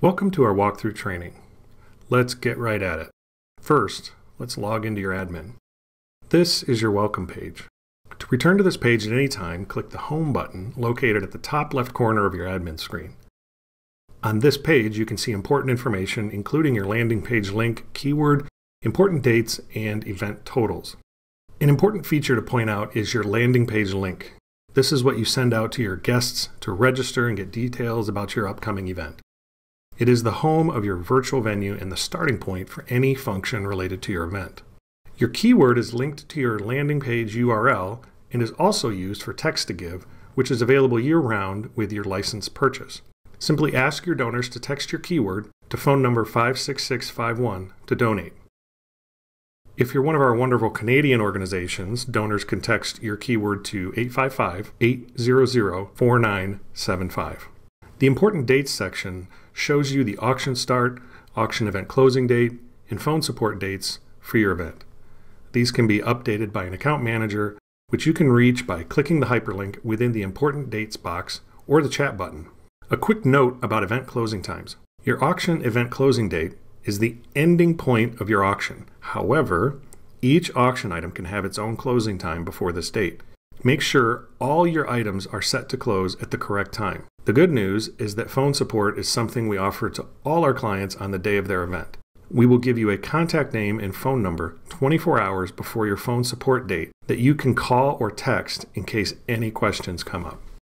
Welcome to our walkthrough training. Let's get right at it. First, let's log into your admin. This is your welcome page. To return to this page at any time, click the Home button located at the top left corner of your admin screen. On this page, you can see important information, including your landing page link, keyword, important dates, and event totals. An important feature to point out is your landing page link. This is what you send out to your guests to register and get details about your upcoming event. It is the home of your virtual venue and the starting point for any function related to your event. Your keyword is linked to your landing page URL and is also used for text to give, which is available year round with your license purchase. Simply ask your donors to text your keyword to phone number 56651 to donate. If you're one of our wonderful Canadian organizations, donors can text your keyword to 855 800 4975. The important dates section shows you the auction start, auction event closing date, and phone support dates for your event. These can be updated by an account manager, which you can reach by clicking the hyperlink within the important dates box or the chat button. A quick note about event closing times. Your auction event closing date is the ending point of your auction. However, each auction item can have its own closing time before this date. Make sure all your items are set to close at the correct time. The good news is that phone support is something we offer to all our clients on the day of their event. We will give you a contact name and phone number 24 hours before your phone support date that you can call or text in case any questions come up.